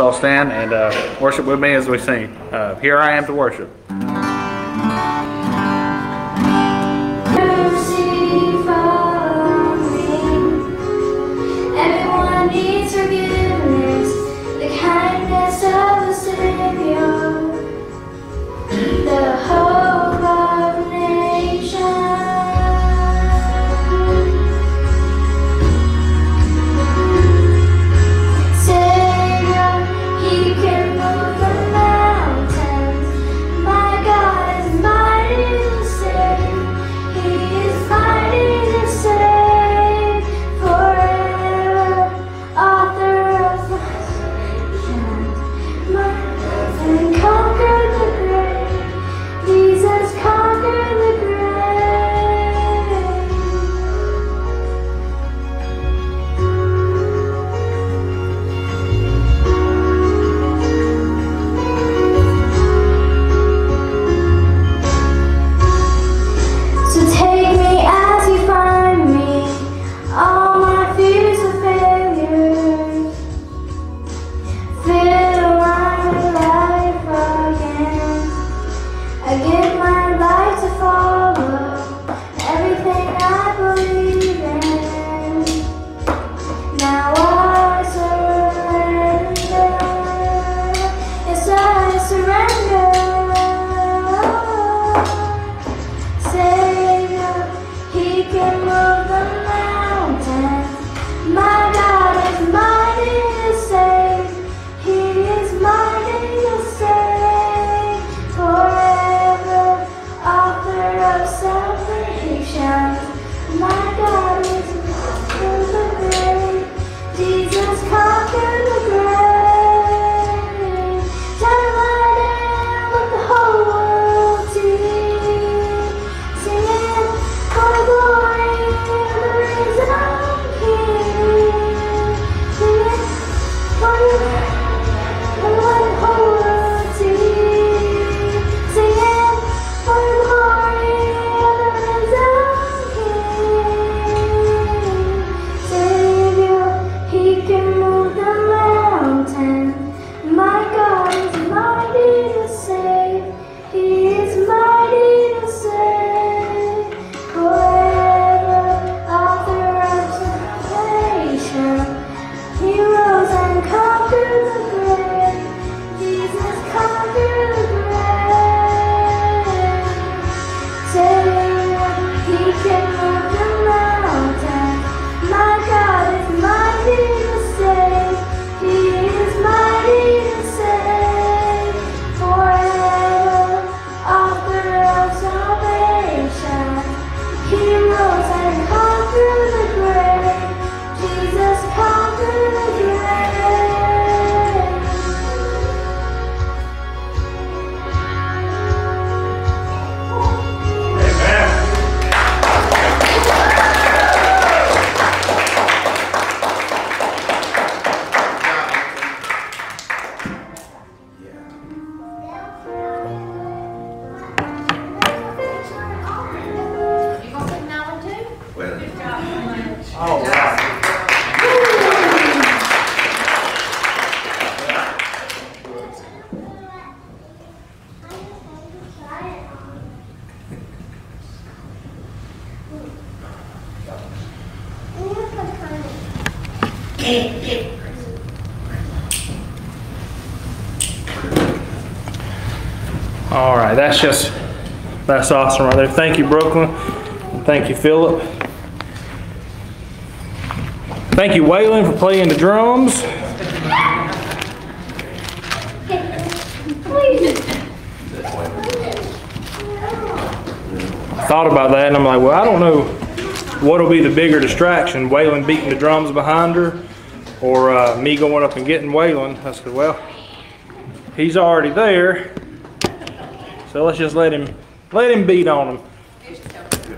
all stand and uh, worship with me as we sing. Uh, Here I am to worship. Oh, All right, that's just, that's awesome right there. Thank you, Brooklyn. Thank you, Philip. Thank you, Waylon, for playing the drums. I Thought about that and I'm like, well, I don't know what'll be the bigger distraction, Waylon beating the drums behind her or uh, me going up and getting Waylon. I said, well, he's already there. So let's just let him let him beat on him.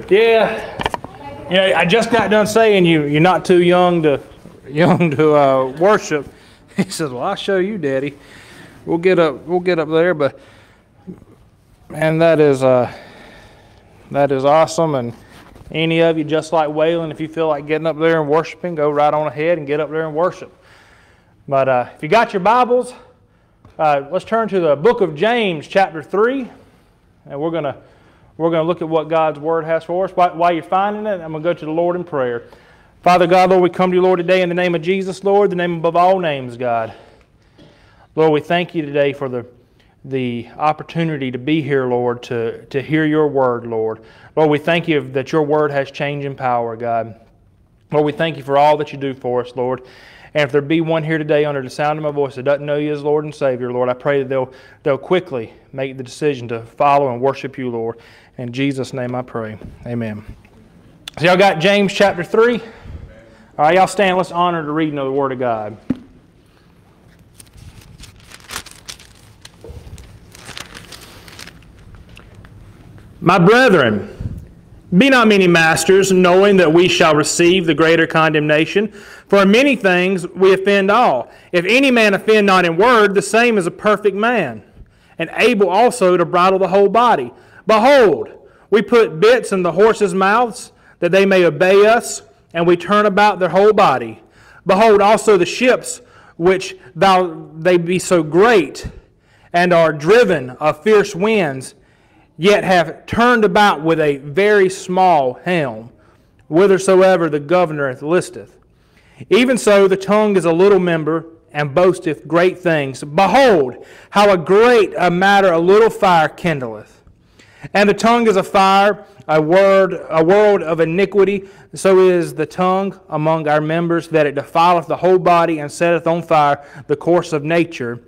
Yeah. Yeah, I just got done saying you you're not too young to young to uh, worship. He says, "Well, I'll show you, Daddy. We'll get up we'll get up there, but man, that is uh that is awesome and any of you just like Waylon, if you feel like getting up there and worshiping, go right on ahead and get up there and worship. But uh, if you got your Bibles, uh, let's turn to the book of James, chapter 3, and we're going to we're going to look at what God's Word has for us. While, you're finding it, I'm going to go to the Lord in prayer. Father God, Lord, we come to you, Lord, today in the name of Jesus, Lord, the name above all names, God. Lord, we thank you today for the, the opportunity to be here, Lord, to, to hear your word, Lord. Lord, we thank you that your word has changing power, God. Lord, we thank you for all that you do for us, Lord. And if there be one here today under the sound of my voice that doesn't know you as Lord and Savior, Lord, I pray that they'll, they'll quickly make the decision to follow and worship you, Lord. In Jesus' name I pray. Amen. So, y'all got James chapter 3? All right, y'all stand. Let's honor the reading of the Word of God. My brethren, be not many masters, knowing that we shall receive the greater condemnation. For in many things we offend all. If any man offend not in word, the same is a perfect man, and able also to bridle the whole body. Behold, we put bits in the horses' mouths, that they may obey us, and we turn about their whole body. Behold also the ships, which thou they be so great, and are driven of fierce winds, yet have turned about with a very small helm, whithersoever the governor listeth. Even so, the tongue is a little member, and boasteth great things. Behold, how a great a matter a little fire kindleth. And the tongue is a fire, a word, a world of iniquity. So is the tongue among our members, that it defileth the whole body and setteth on fire the course of nature,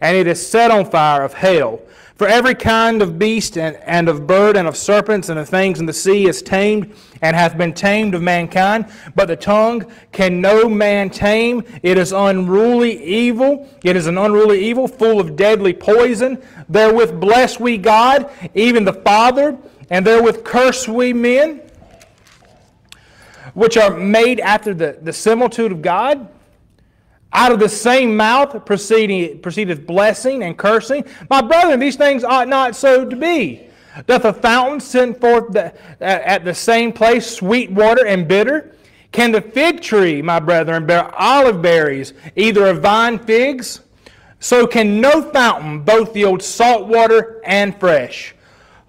and it is set on fire of hell. For every kind of beast and, and of bird and of serpents and of things in the sea is tamed and hath been tamed of mankind. But the tongue can no man tame. It is unruly evil. It is an unruly evil, full of deadly poison. Therewith bless we God, even the Father, and therewith curse we men, which are made after the, the similitude of God. Out of the same mouth proceedeth blessing and cursing. My brethren, these things ought not so to be. Doth a fountain send forth the, at the same place sweet water and bitter? Can the fig tree, my brethren, bear olive berries, either of vine figs? So can no fountain both yield salt water and fresh.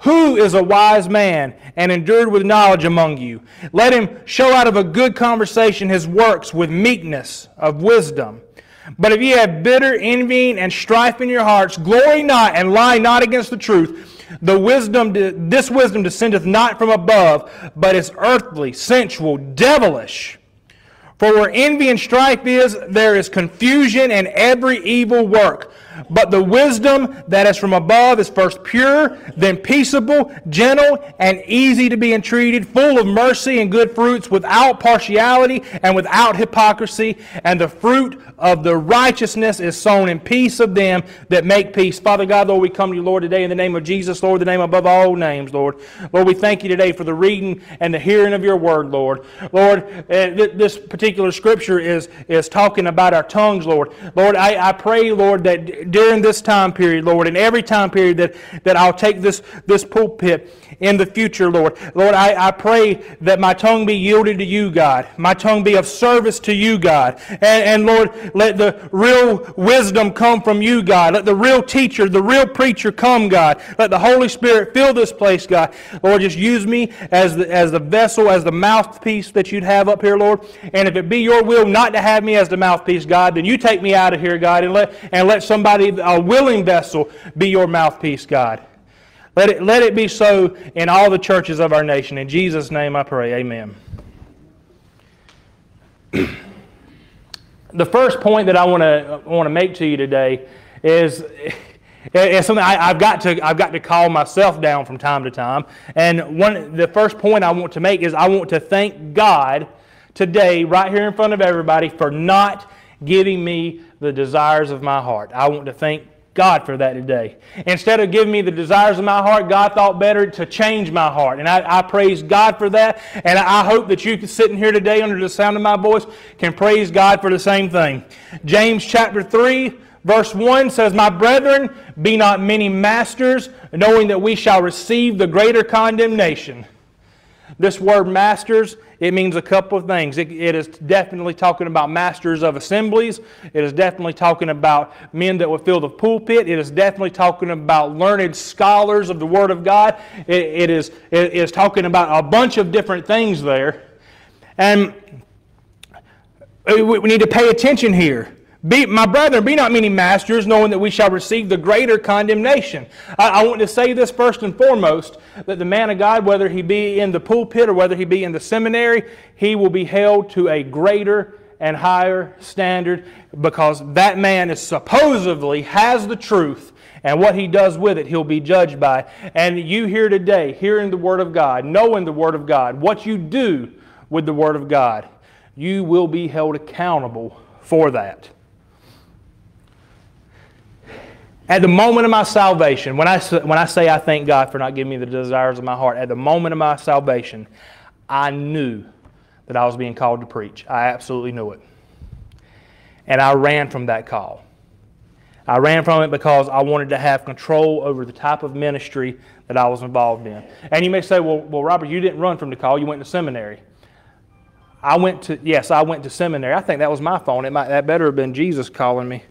Who is a wise man and endured with knowledge among you? Let him show out of a good conversation his works with meekness of wisdom. But if ye have bitter envying and strife in your hearts, glory not and lie not against the truth. The wisdom, this wisdom descendeth not from above, but is earthly, sensual, devilish. For where envy and strife is, there is confusion and every evil work. But the wisdom that is from above is first pure, then peaceable, gentle, and easy to be entreated, full of mercy and good fruits, without partiality and without hypocrisy. And the fruit of the righteousness is sown in peace of them that make peace. Father God, Lord, we come to you, Lord, today in the name of Jesus, Lord, the name above all names, Lord. Lord, we thank you today for the reading and the hearing of your word, Lord. Lord, uh, this particular scripture is, is talking about our tongues, Lord. Lord, I, I pray, Lord, that during this time period, Lord, and every time period that, that I'll take this, this pulpit in the future, Lord. Lord, I, I pray that my tongue be yielded to you, God. My tongue be of service to you, God. And, and Lord, let the real wisdom come from you, God. Let the real teacher, the real preacher come, God. Let the Holy Spirit fill this place, God. Lord, just use me as the, as the vessel, as the mouthpiece that you'd have up here, Lord. And if it be your will not to have me as the mouthpiece, God, then you take me out of here, God, and let, and let somebody, a willing vessel, be your mouthpiece, God. Let it, let it be so in all the churches of our nation. In Jesus' name I pray. Amen. the first point that I want to want to make to you today is it's something I, have got to I've got to call myself down from time to time. And one the first point I want to make is I want to thank God today, right here in front of everybody, for not giving me the desires of my heart. I want to thank God for that today. Instead of giving me the desires of my heart, God thought better to change my heart. And I, I praise God for that. And I hope that you sitting here today under the sound of my voice can praise God for the same thing. James chapter 3, verse 1 says, My brethren, be not many masters, knowing that we shall receive the greater condemnation. This word masters, it means a couple of things. It, it is definitely talking about masters of assemblies. It is definitely talking about men that would fill the pulpit. It is definitely talking about learned scholars of the Word of God. It, it, is, it is talking about a bunch of different things there. And we need to pay attention here. Be, my brethren, be not many masters, knowing that we shall receive the greater condemnation. I, I, want to say this first and foremost that the man of God, whether he be in the pulpit or whether he be in the seminary, he will be held to a greater and higher standard because that man is supposedly has the truth and what he does with it he'll be judged by. And you here today, hearing the Word of God, knowing the Word of God, what you do with the Word of God, you will be held accountable for that. At the moment of my salvation, when I, when I say I thank God for not giving me the desires of my heart, at the moment of my salvation, I knew that I was being called to preach. I absolutely knew it. And I ran from that call. I ran from it because I wanted to have control over the type of ministry that I was involved in. And you may say, well, well Robert, you didn't run from the call, you went to seminary. I went to, yes, I went to seminary. I think that was my phone. It might, that better have been Jesus calling me.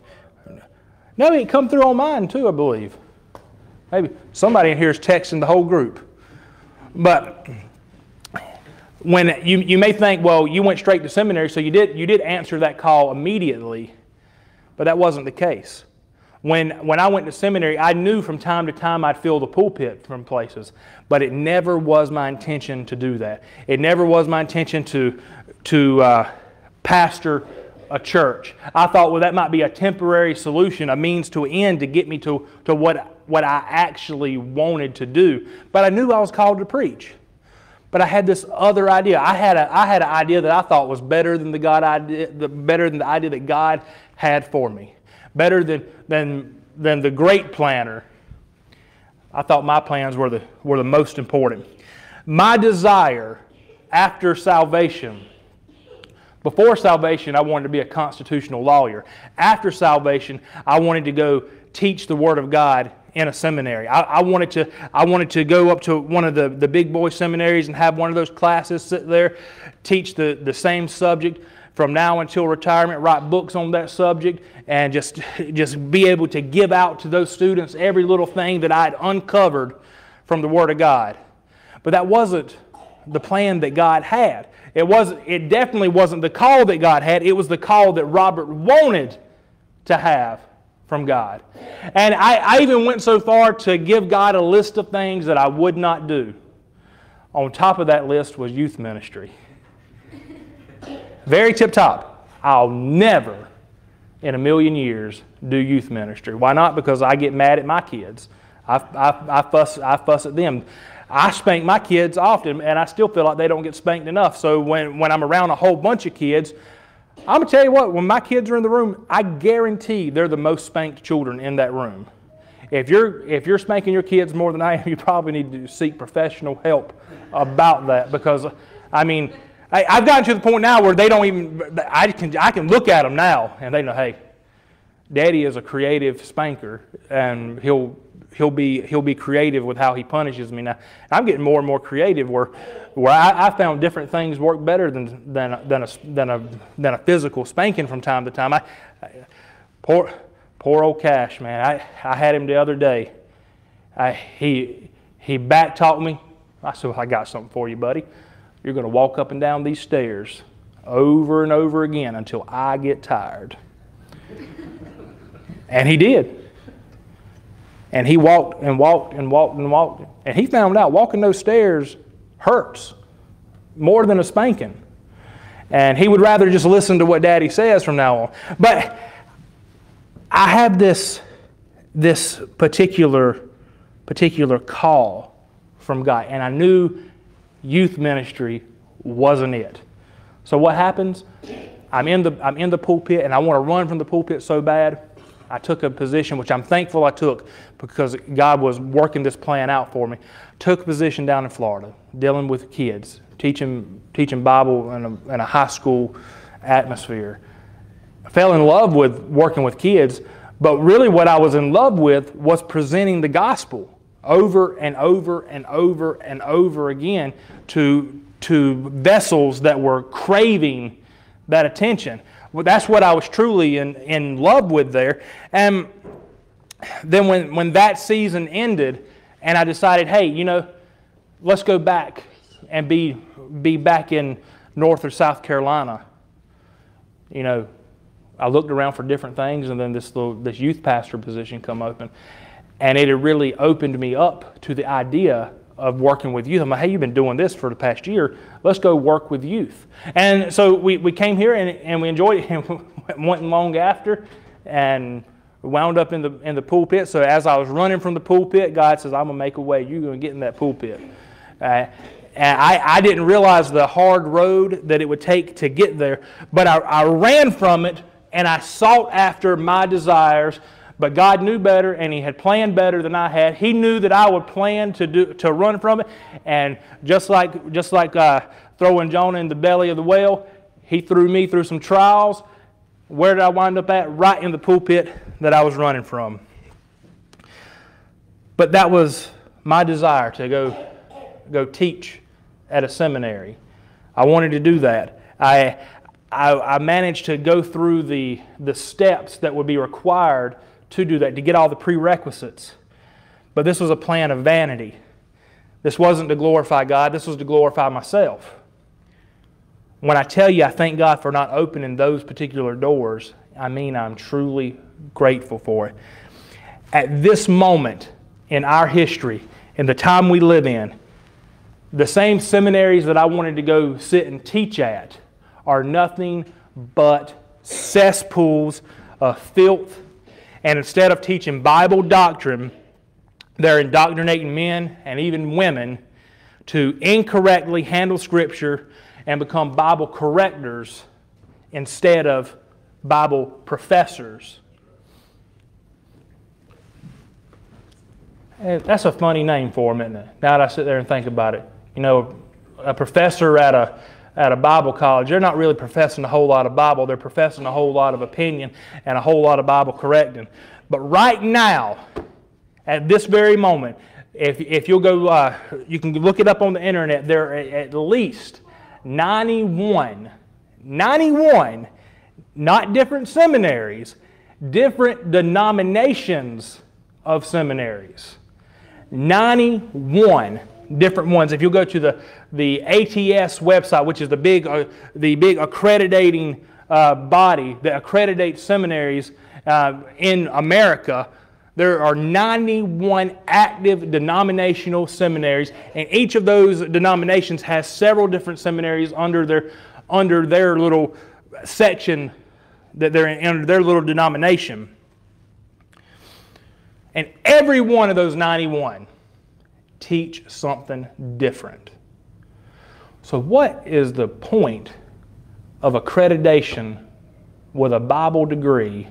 No, it come through on mine too, I believe. Maybe somebody in here is texting the whole group. But when you, you may think, well, you went straight to seminary, so you did, you did answer that call immediately, but that wasn't the case. When, when I went to seminary, I knew from time to time I'd fill the pulpit from places, but it never was my intention to do that. It never was my intention to, to uh, pastor a church. I thought, well, that might be a temporary solution, a means to an end to get me to, to what, what I actually wanted to do. But I knew I was called to preach. But I had this other idea. I had, a, I had an idea that I thought was better than the, God idea, the, better than the idea that God had for me, better than, than, than the great planner. I thought my plans were the, were the most important. My desire after salvation before salvation, I wanted to be a constitutional lawyer. After salvation, I wanted to go teach the Word of God in a seminary. I, I, wanted to, I wanted to go up to one of the, the big boy seminaries and have one of those classes sit there, teach the, the same subject from now until retirement, write books on that subject, and just, just be able to give out to those students every little thing that I'd uncovered from the Word of God. But that wasn't the plan that God had. It, was, it definitely wasn't the call that God had, it was the call that Robert wanted to have from God. And I, I even went so far to give God a list of things that I would not do. On top of that list was youth ministry. Very tip top. I'll never in a million years do youth ministry. Why not? Because I get mad at my kids. I, I, I, fuss, I fuss at them. I spank my kids often, and I still feel like they don't get spanked enough. So when, when I'm around a whole bunch of kids, I'm going to tell you what, when my kids are in the room, I guarantee they're the most spanked children in that room. If you're, if you're spanking your kids more than I am, you probably need to seek professional help about that because, I mean, I, have gotten to the point now where they don't even, I can, I can look at them now and they know, hey, daddy is a creative spanker and he'll he'll be he'll be creative with how he punishes me. Now I'm getting more and more creative where where I, I found different things work better than than than a, than a than a physical spanking from time to time. I, I poor poor old Cash man. I I had him the other day. I, he he back talked me. I said I got something for you, buddy. You're going to walk up and down these stairs over and over again until I get tired. And he did. And he walked and walked and walked and walked. And he found out walking those stairs hurts more than a spanking. And he would rather just listen to what daddy says from now on. But I have this, this particular, particular call from God. And I knew youth ministry wasn't it. So what happens? I'm in the, I'm in the pulpit and I want to run from the pulpit so bad. I took a position, which I'm thankful I took because God was working this plan out for me. Took a position down in Florida, dealing with kids, teaching, teaching Bible in a, in a high school atmosphere. Fell in love with working with kids, but really what I was in love with was presenting the gospel over and over and over and over again to, to vessels that were craving that attention. That's what I was truly in, in love with there. And then when, when that season ended, and I decided, hey, you know, let's go back and be, be back in North or South Carolina. You know, I looked around for different things, and then this little this youth pastor position come open, and it had really opened me up to the idea of working with youth. I'm like, hey, you've been doing this for the past year. Let's go work with youth. And so we, we came here and, and we enjoyed it and went long after and wound up in the, in the pulpit. So as I was running from the pulpit, God says, I'm going to make a way. You're going to get in that pulpit. Uh, and I, I didn't realize the hard road that it would take to get there, but I, I ran from it and I sought after my desires. But God knew better and He had planned better than I had. He knew that I would plan to, do, to run from it. And just like, just like uh, throwing Jonah in the belly of the whale, He threw me through some trials. Where did I wind up at? Right in the pulpit that I was running from. But that was my desire to go, go teach at a seminary. I wanted to do that. I, I, I, managed to go through the, the steps that would be required to do that, to get all the prerequisites. But this was a plan of vanity. This wasn't to glorify God, this was to glorify myself. When I tell you I thank God for not opening those particular doors, I mean I'm truly grateful for it. At this moment in our history, in the time we live in, the same seminaries that I wanted to go sit and teach at are nothing but cesspools of filth. And instead of teaching Bible doctrine, they're indoctrinating men and even women to incorrectly handle Scripture and become Bible correctors instead of Bible professors. Eh, that's a funny name for them, isn't it? Now that I sit there and think about it. You know, a professor at a at a Bible college, they're not really professing a whole lot of Bible. They're professing a whole lot of opinion and a whole lot of Bible correcting. But right now, at this very moment, if, if you'll go, uh, you can look it up on the internet, there are at least 91, 91, not different seminaries, different denominations of seminaries. 91 different ones. If you'll go to the, the ATS website, which is the big, uh, the big accrediting uh, body that accreditates seminaries uh, in America, there are 91 active denominational seminaries, and each of those denominations has several different seminaries under their, under their little section that they're in, under their little denomination. And every one of those 91 teach something different. So, what is the point of accreditation with a Bible degree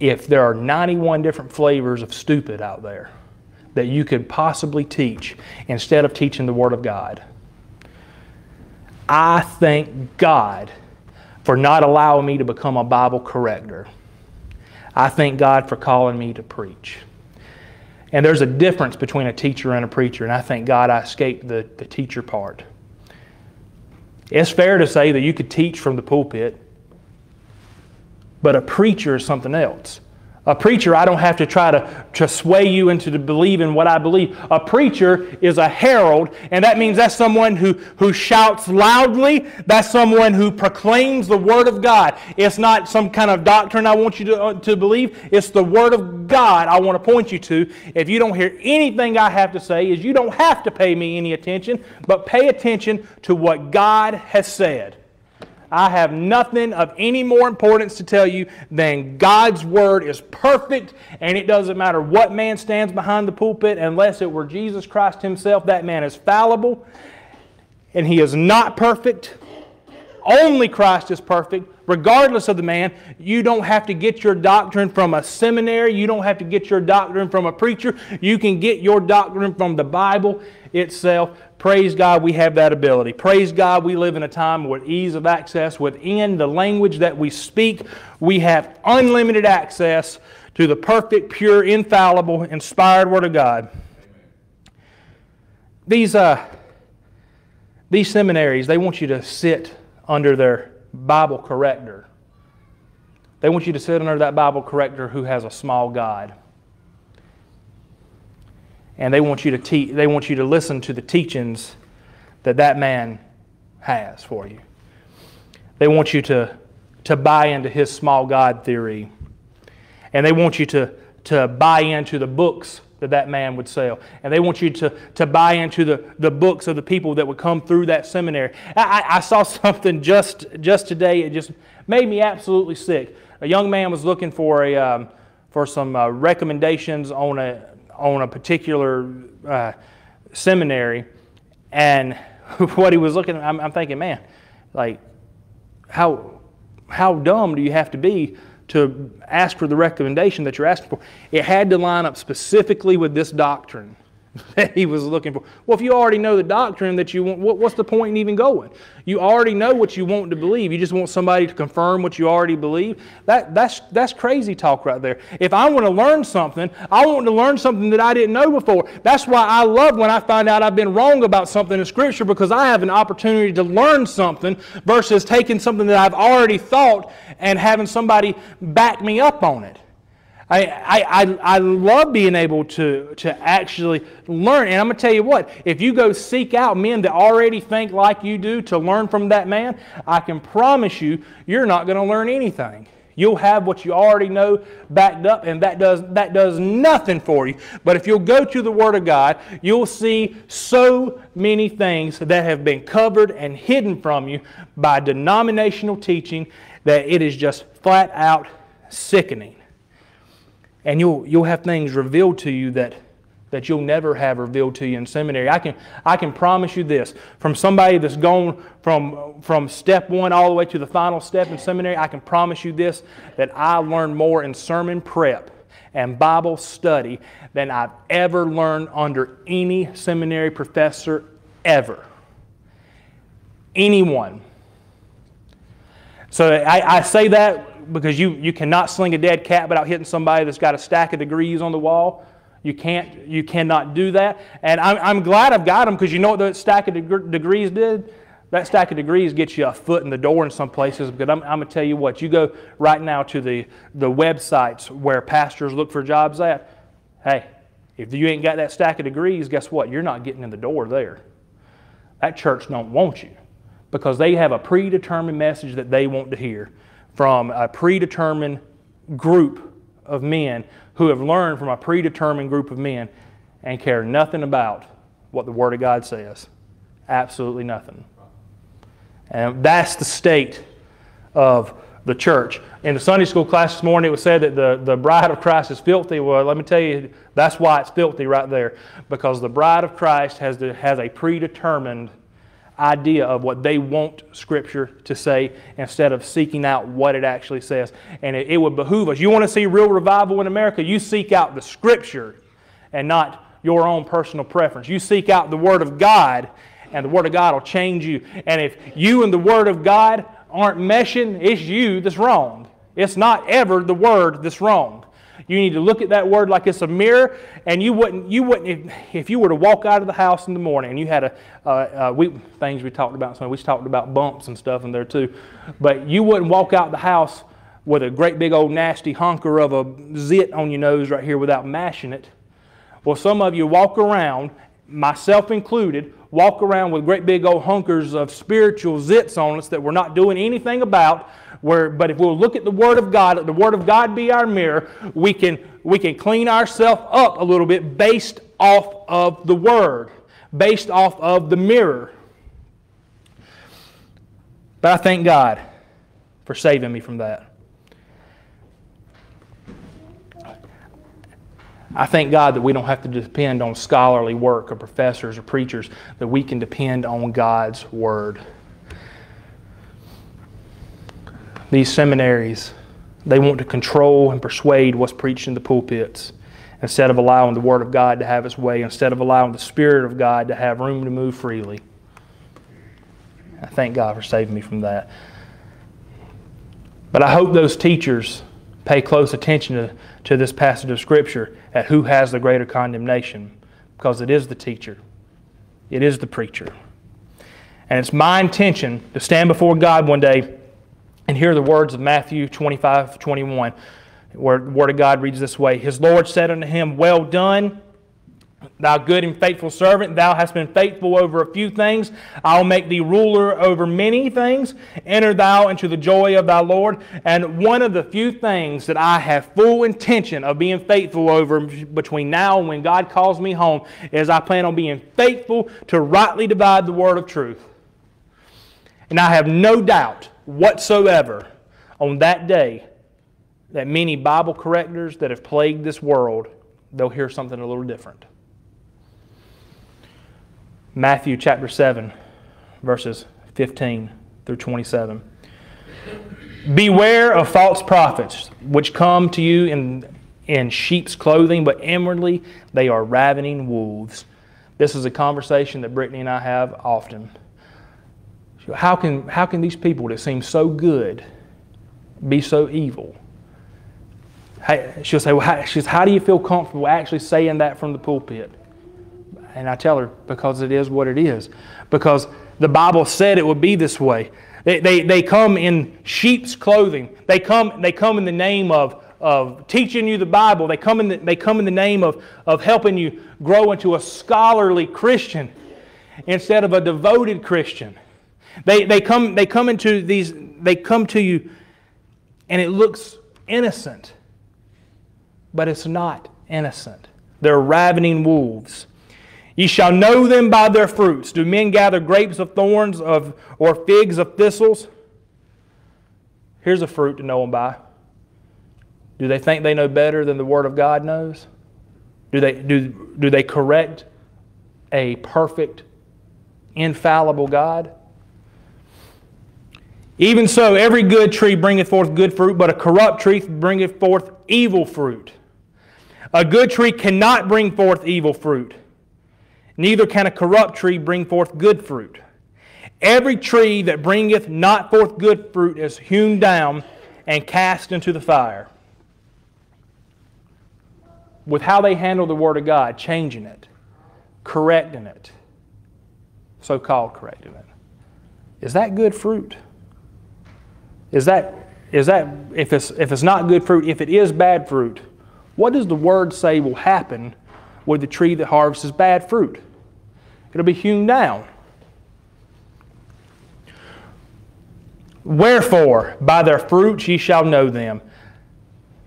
if there are 91 different flavors of stupid out there that you could possibly teach instead of teaching the Word of God? I thank God for not allowing me to become a Bible corrector. I thank God for calling me to preach. And there's a difference between a teacher and a preacher, and I thank God I escaped the, the teacher part. It's fair to say that you could teach from the pulpit, but a preacher is something else. A preacher, I don't have to try to, to sway you into to believing what I believe. A preacher is a herald, and that means that's someone who, who shouts loudly. That's someone who proclaims the Word of God. It's not some kind of doctrine I want you to, uh, to believe. It's the Word of God I want to point you to. If you don't hear anything I have to say, is you don't have to pay me any attention, but pay attention to what God has said. I have nothing of any more importance to tell you than God's word is perfect, and it doesn't matter what man stands behind the pulpit, unless it were Jesus Christ Himself. That man is fallible, and he is not perfect. Only Christ is perfect, regardless of the man. You don't have to get your doctrine from a seminary. You don't have to get your doctrine from a preacher. You can get your doctrine from the Bible itself. Praise God, we have that ability. Praise God, we live in a time with ease of access. Within the language that we speak, we have unlimited access to the perfect, pure, infallible, inspired Word of God. these, uh, these seminaries, they want you to sit under their Bible corrector. They want you to sit under that Bible corrector who has a small God. And they want you to te- they want you to listen to the teachings that that man has for you. They want you to, to buy into his small God theory. And they want you to, to buy into the books that that man would sell. And they want you to, to buy into the, the books of the people that would come through that seminary. I, I saw something just, just today, it just made me absolutely sick. A young man was looking for, a, um, for some uh, recommendations on a, on a particular uh, seminary. And what he was looking I'm, I'm thinking, man, like, how, how dumb do you have to be to ask for the recommendation that you're asking for? It had to line up specifically with this doctrine that he was looking for. Well, if you already know the doctrine that you want, what, what's the point in even going? You already know what you want to believe. You just want somebody to confirm what you already believe. That, that's, that's crazy talk right there. If I want to learn something, I want to learn something that I didn't know before. That's why I love when I find out I've been wrong about something in Scripture because I have an opportunity to learn something versus taking something that I've already thought and having somebody back me up on it. I, I, I love being able to, to actually learn. And I'm going to tell you what, if you go seek out men that already think like you do to learn from that man, I can promise you, you're not going to learn anything. You'll have what you already know backed up, and that does, that does nothing for you. But if you'll go to the Word of God, you'll see so many things that have been covered and hidden from you by denominational teaching that it is just flat out sickening and you'll, you'll have things revealed to you that, that you'll never have revealed to you in seminary. I can, I can promise you this from somebody that's gone from, from step one all the way to the final step in seminary, I can promise you this that I learned more in sermon prep and Bible study than I've ever learned under any seminary professor ever. Anyone. So I, I say that because you, you cannot sling a dead cat without hitting somebody that's got a stack of degrees on the wall. You can't, you cannot do that. And I'm, I'm glad I've got them because you know what that stack of deg- degrees did? That stack of degrees gets you a foot in the door in some places. Because I'm, I'm going to tell you what, you go right now to the, the websites where pastors look for jobs at. Hey, if you ain't got that stack of degrees, guess what? You're not getting in the door there. That church don't want you because they have a predetermined message that they want to hear from a predetermined group of men who have learned from a predetermined group of men and care nothing about what the Word of God says. Absolutely nothing. And that's the state of the church. In the Sunday school class this morning, it was said that the, the bride of Christ is filthy. Well, let me tell you, that's why it's filthy right there. Because the bride of Christ has, the, has a predetermined idea of what they want Scripture to say instead of seeking out what it actually says. And it, it, would behoove us. You want to see real revival in America? You seek out the Scripture and not your own personal preference. You seek out the Word of God, and the Word of God will change you. And if you and the Word of God aren't meshing, it's you that's wrong. It's not ever the Word that's wrong. You need to look at that word like it's a mirror, and you wouldn't, you wouldn't if, if you were to walk out of the house in the morning and you had a, uh, uh, we, things we talked about, so we talked about bumps and stuff in there too, but you wouldn't walk out the house with a great big old nasty honker of a zit on your nose right here without mashing it. Well, some of you walk around, myself included, walk around with great big old hunkers of spiritual zits on us that we're not doing anything about but if we'll look at the Word of God, let the Word of God be our mirror, we can, we can clean ourselves up a little bit based off of the Word, based off of the mirror. But I thank God for saving me from that. I thank God that we don't have to depend on scholarly work or professors or preachers, that we can depend on God's Word. These seminaries, they want to control and persuade what's preached in the pulpits instead of allowing the Word of God to have its way, instead of allowing the Spirit of God to have room to move freely. I thank God for saving me from that. But I hope those teachers pay close attention to, to this passage of Scripture at who has the greater condemnation, because it is the teacher. it is the preacher. And it's my intention to stand before God one day and here are the words of Matthew 25 21, where the Word of God reads this way His Lord said unto him, Well done Thou good and faithful servant, thou hast been faithful over a few things. I'll make thee ruler over many things. Enter thou into the joy of thy Lord. And one of the few things that I have full intention of being faithful over between now and when God calls me home is I plan on being faithful to rightly divide the word of truth. And I have no doubt whatsoever on that day that many Bible correctors that have plagued this world, they'll hear something a little different. Matthew chapter 7, verses 15 through 27. Beware of false prophets, which come to you in, in sheep's clothing, but inwardly they are ravening wolves. This is a conversation that Brittany and I have often. How can, how can these people that seem so good be so evil? She'll say, well, how, says, how do you feel comfortable actually saying that from the pulpit? And I tell her, because it is what it is. Because the Bible said it would be this way. They, they, they come in sheep's clothing. They come, they come in the name of, of teaching you the Bible. They come in the, they come in the name of, of helping you grow into a scholarly Christian instead of a devoted Christian. They, they, come, they come into these, they come to you and it looks innocent, but it's not innocent. They're ravening wolves. Ye shall know them by their fruits. Do men gather grapes of thorns of, or figs of thistles? Here's a fruit to know them by. Do they think they know better than the Word of God knows? Do they, do, do they correct a perfect, infallible God? Even so, every good tree bringeth forth good fruit, but a corrupt tree bringeth forth evil fruit. A good tree cannot bring forth evil fruit neither can a corrupt tree bring forth good fruit. Every tree that bringeth not forth good fruit is hewn down and cast into the fire. With how they handle the Word of God, changing it, correcting it, so called correcting it. Is that good fruit? Is that, is that if, it's, if it's not good fruit, if it is bad fruit, what does the Word say will happen with the tree that harvests bad fruit? It'll be hewn down. Wherefore, by their fruits ye shall know them.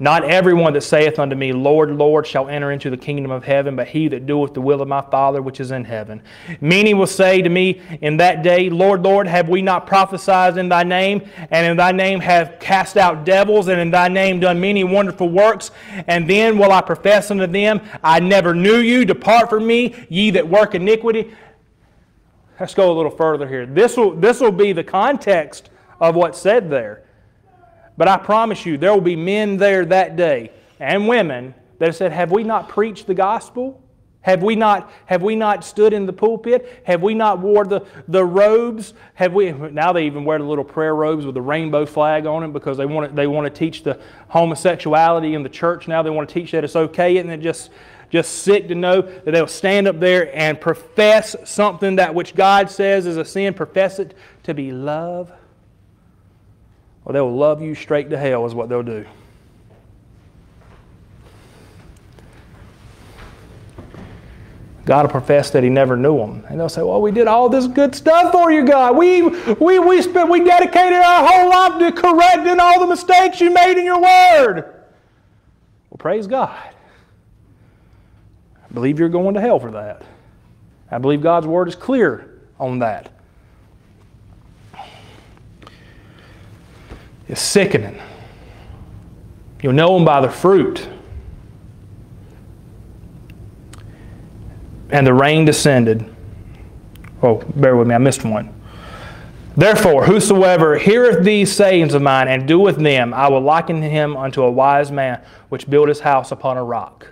Not everyone that saith unto me, Lord, Lord, shall enter into the kingdom of heaven, but he that doeth the will of my Father which is in heaven. Many will say to me in that day, Lord, Lord, have we not prophesied in thy name, and in thy name have cast out devils, and in thy name done many wonderful works? And then will I profess unto them, I never knew you, depart from me, ye that work iniquity. Let's go a little further here. This will, this will be the context of what's said there. But I promise you, there will be men there that day and women that said, Have we not preached the gospel? Have we not, have we not stood in the pulpit? Have we not wore the, the robes? Have we, now they even wear the little prayer robes with the rainbow flag on them because they want to, they want to teach the homosexuality in the church now. They want to teach that it's okay. And it just, just sick to know that they'll stand up there and profess something that which God says is a sin, profess it to be love or they'll love you straight to hell, is what they'll do. God will profess that He never knew them. And they'll say, Well, we did all this good stuff for you, God. We, we, we, spent, we dedicated our whole life to correcting all the mistakes you made in your word. Well, praise God. I believe you're going to hell for that. I believe God's word is clear on that. Is sickening. You'll know them by the fruit. And the rain descended. Oh, bear with me, I missed one. Therefore, whosoever heareth these sayings of mine and doeth them, I will liken him unto a wise man which built his house upon a rock.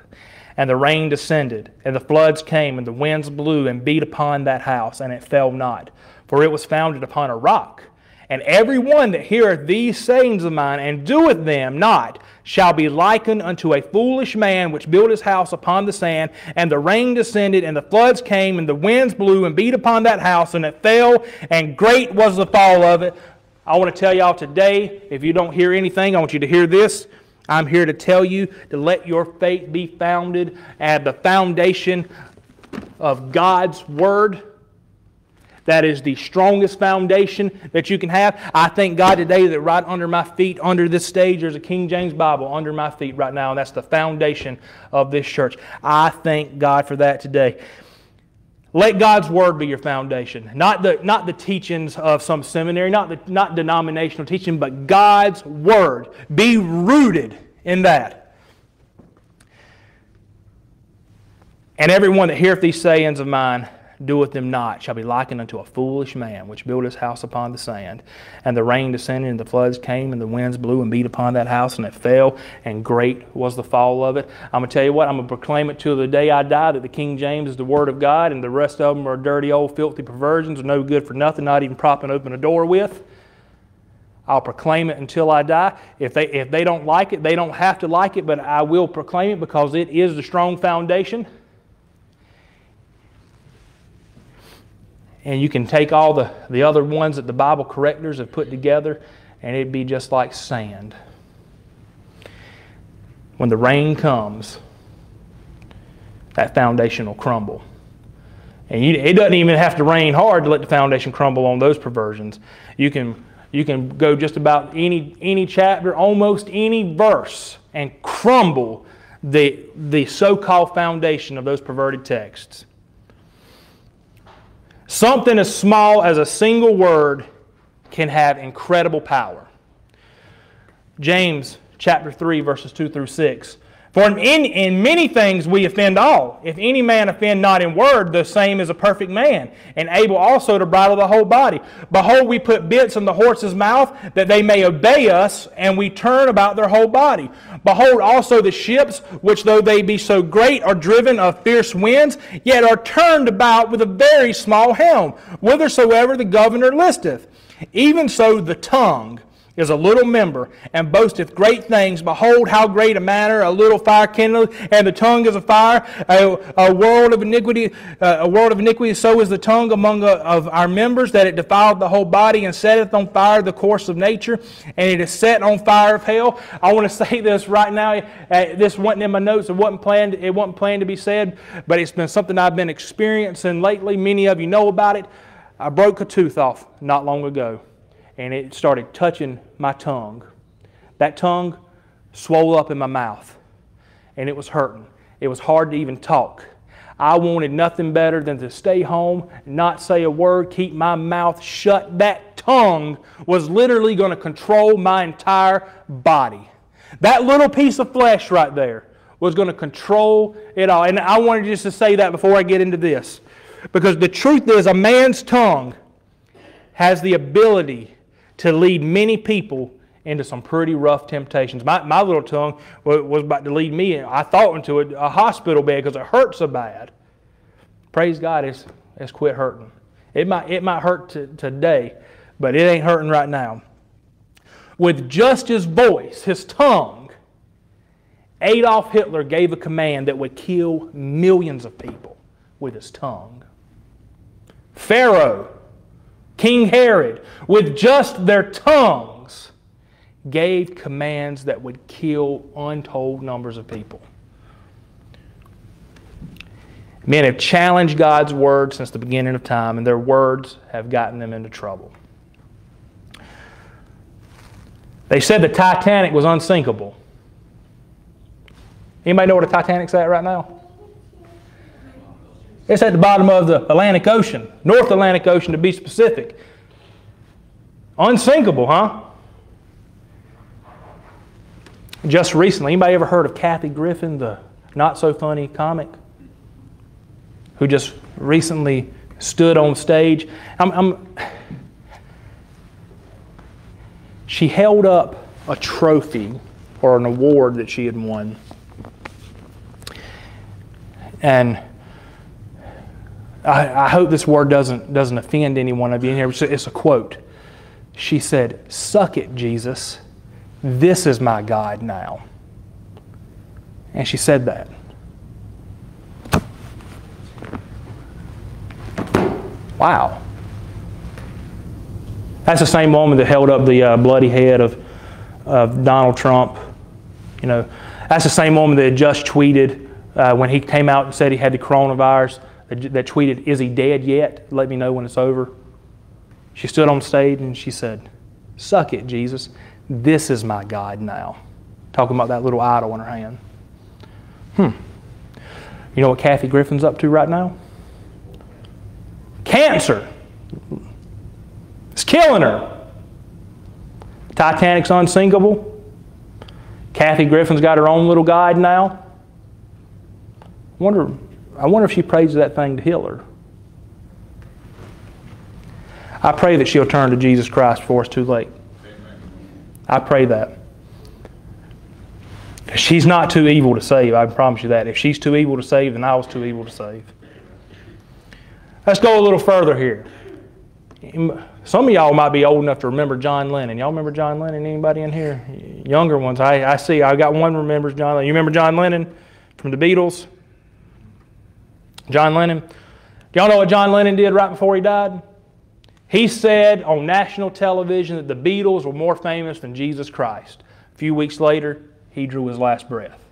And the rain descended, and the floods came, and the winds blew and beat upon that house, and it fell not, for it was founded upon a rock. And every one that heareth these sayings of mine and doeth them not shall be likened unto a foolish man which built his house upon the sand, and the rain descended, and the floods came, and the winds blew and beat upon that house, and it fell, and great was the fall of it. I want to tell y'all today, if you don't hear anything, I want you to hear this. I'm here to tell you to let your faith be founded at the foundation of God's Word. That is the strongest foundation that you can have. I thank God today that right under my feet, under this stage, there's a King James Bible under my feet right now, and that's the foundation of this church. I thank God for that today. Let God's Word be your foundation. Not the, not the teachings of some seminary, not, the, not denominational teaching, but God's Word. Be rooted in that. And everyone that heareth these sayings of mine doeth them not shall be likened unto a foolish man which built his house upon the sand. And the rain descended, and the floods came, and the winds blew and beat upon that house, and it fell, and great was the fall of it. I'm going to tell you what, I'm going to proclaim it till the day I die that the King James is the Word of God, and the rest of them are dirty, old, filthy perversions, no good for nothing, not even propping open a door with. I'll proclaim it until I die. If they, if they don't like it, they don't have to like it, but I will proclaim it because it is the strong foundation. And you can take all the, the other ones that the Bible correctors have put together, and it'd be just like sand. When the rain comes, that foundation will crumble. And you, it doesn't even have to rain hard to let the foundation crumble on those perversions. You can, you can go just about any, any chapter, almost any verse, and crumble the, the so called foundation of those perverted texts. Something as small as a single word can have incredible power. James chapter 3, verses 2 through 6. For in, in many things we offend all. If any man offend not in word, the same is a perfect man, and able also to bridle the whole body. Behold, we put bits in the horse's mouth, that they may obey us, and we turn about their whole body. Behold also the ships, which though they be so great, are driven of fierce winds, yet are turned about with a very small helm, whithersoever the governor listeth. Even so the tongue is a little member and boasteth great things. Behold, how great a matter a little fire kindleth, and the tongue is a fire, a, a world of iniquity. Uh, a world of iniquity. So is the tongue among uh, of our members that it defileth the whole body and setteth on fire the course of nature, and it is set on fire of hell. I want to say this right now. Uh, this wasn't in my notes. It wasn't planned. It wasn't planned to be said, but it's been something I've been experiencing lately. Many of you know about it. I broke a tooth off not long ago and it started touching my tongue. That tongue swelled up in my mouth, and it was hurting. It was hard to even talk. I wanted nothing better than to stay home, not say a word, keep my mouth shut. That tongue was literally going to control my entire body. That little piece of flesh right there was going to control it all. And I wanted just to say that before I get into this. Because the truth is, a man's tongue has the ability to lead many people into some pretty rough temptations. My, my little tongue was about to lead me, I thought, into a, a hospital bed because it hurt so bad. Praise God, it's, it's quit hurting. It might, it might hurt to, today, but it ain't hurting right now. With just his voice, his tongue, Adolf Hitler gave a command that would kill millions of people with his tongue. Pharaoh King Herod, with just their tongues, gave commands that would kill untold numbers of people. Men have challenged God's word since the beginning of time, and their words have gotten them into trouble. They said the Titanic was unsinkable. Anybody know where the Titanic's at right now? It's at the bottom of the Atlantic Ocean, North Atlantic Ocean to be specific. Unsinkable, huh? Just recently, anybody ever heard of Kathy Griffin, the not so funny comic, who just recently stood on stage? I'm, I'm, she held up a trophy or an award that she had won. And I, I, hope this word doesn't, doesn't offend any one of you in here. It's a, quote. She said, Suck it, Jesus. This is my God now. And she said that. Wow. That's the same woman that held up the uh, bloody head of, of Donald Trump. You know, that's the same woman that just tweeted uh, when he came out and said he had the coronavirus, that, that tweeted, Is he dead yet? Let me know when it's over. She stood on stage and she said, Suck it, Jesus. This is my God now. Talking about that little idol in her hand. Hmm. You know what Kathy Griffin's up to right now? Cancer. It's killing her. Titanic's unsinkable. Kathy Griffin's got her own little guide now. Wonder, I wonder if she prays that thing to heal her. I pray that she'll turn to Jesus Christ before it's too late. I pray that. She's not too evil to save, I promise you that. If she's too evil to save, then I was too evil to save. Let's go a little further here. Some of y'all might be old enough to remember John Lennon. Y'all remember John Lennon? Anybody in here? Younger ones. I, I see. I got one remembers John Lennon. You remember John Lennon from the Beatles? John Lennon. Y'all know what John Lennon did right before he died? He said on national television that the Beatles were more famous than Jesus Christ. A few weeks later, he drew his last breath.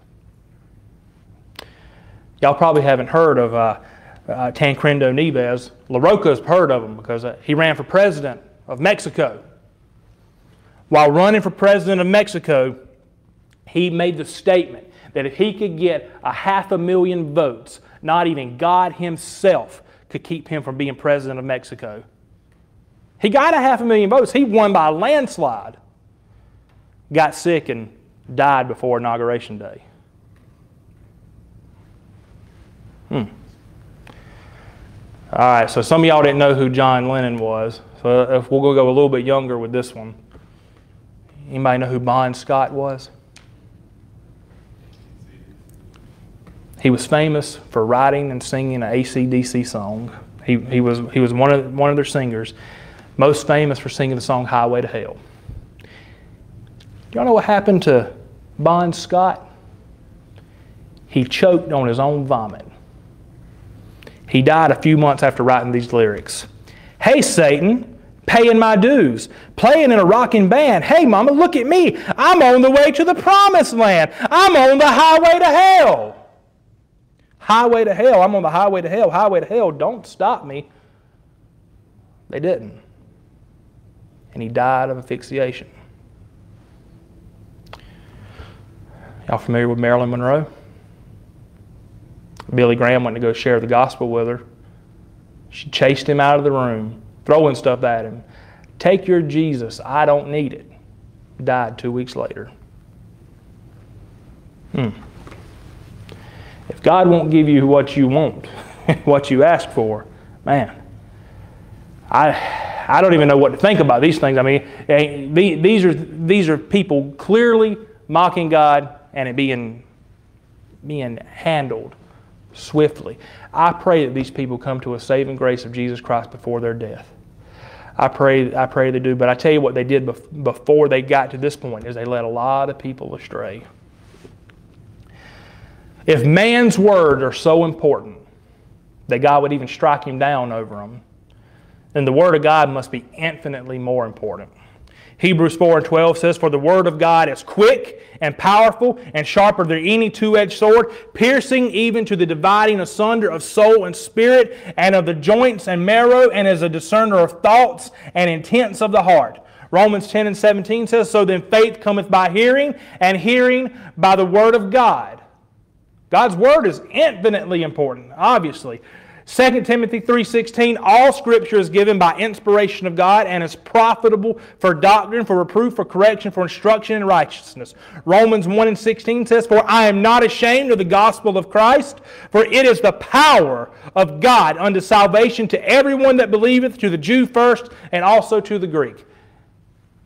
Y'all probably haven't heard of uh, uh, Tancredo Neves. LaRocca's heard of him because uh, he ran for president of Mexico. While running for president of Mexico, he made the statement that if he could get a half a million votes, not even God himself could keep him from being president of Mexico. He got a half a million votes. He won by a landslide. Got sick and died before Inauguration Day. Hmm. All right, so some of y'all didn't know who John Lennon was. So if we'll go a little bit younger with this one. Anybody know who Bon Scott was? He was famous for writing and singing an ACDC song. He, he, was, he was one of, one of their singers, most famous for singing the song Highway to Hell. Do y'all know what happened to Bon Scott? He choked on his own vomit. He died a few months after writing these lyrics. Hey, Satan, paying my dues, playing in a rocking band. Hey, Mama, look at me. I'm on the way to the promised land. I'm on the highway to hell. Highway to hell. I'm on the highway to hell. Highway to hell. Don't stop me. They didn't. And he died of asphyxiation. Y'all familiar with Marilyn Monroe? Billy Graham went to go share the gospel with her. She chased him out of the room, throwing stuff at him. Take your Jesus. I don't need it. Died two weeks later. Hmm. If God won't give you what you want, what you ask for, man, I, I don't even know what to think about these things. I mean, eh, these are, these are people clearly mocking God and it being, being handled swiftly. I pray that these people come to a saving grace of Jesus Christ before their death. I pray, I pray they do. But I tell you what they did before they got to this point is they led a lot of people astray. If man's words are so important that God would even strike him down over them, then the Word of God must be infinitely more important. Hebrews 4 and 12 says, For the word of God is quick and powerful and sharper than any two edged sword, piercing even to the dividing asunder of soul and spirit, and of the joints and marrow, and is a discerner of thoughts and intents of the heart. Romans 10 and 17 says, So then faith cometh by hearing, and hearing by the word of God. God's word is infinitely important, obviously. 2 Timothy 3:16 all scripture is given by inspiration of God and is profitable for doctrine for reproof for correction for instruction in righteousness. Romans 1 and 16 says for I am not ashamed of the gospel of Christ for it is the power of God unto salvation to everyone that believeth to the Jew first and also to the Greek.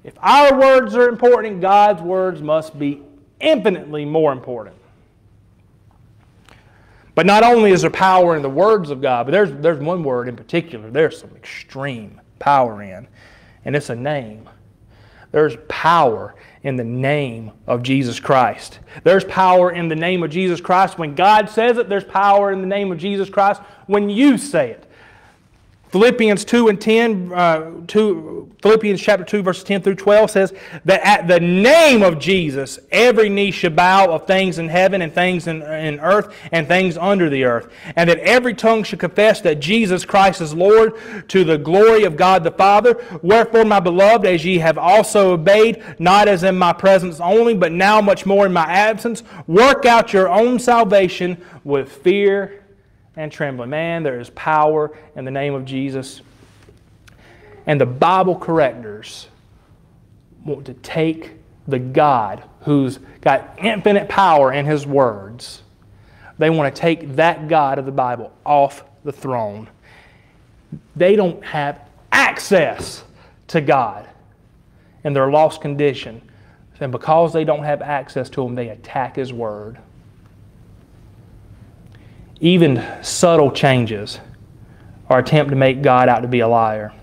If our words are important God's words must be infinitely more important. But not only is there power in the words of God, but there's, there's one word in particular there's some extreme power in. and it's a name. There's power in the name of Jesus Christ. There's power in the name of Jesus Christ. When God says it, there's power in the name of Jesus Christ when you say it. Philippians 2 and 10, uh, 2, Philippians chapter 2, verses 10 through 12 says that at the name of Jesus, every knee shall bow of things in heaven and things in, in earth and things under the earth. And that every tongue should confess that Jesus Christ is Lord to the glory of God the Father. Wherefore, my beloved, as ye have also obeyed, not as in my presence only, but now much more in my absence, work out your own salvation with fear and trembling. Man, there is power in the name of Jesus. And the Bible correctors want to take the God who's got infinite power in his words, they want to take that God of the Bible off the throne. They don't have access to God in their lost condition. And because they don't have access to him, they attack his word even subtle changes or attempt to make God out to be a liar.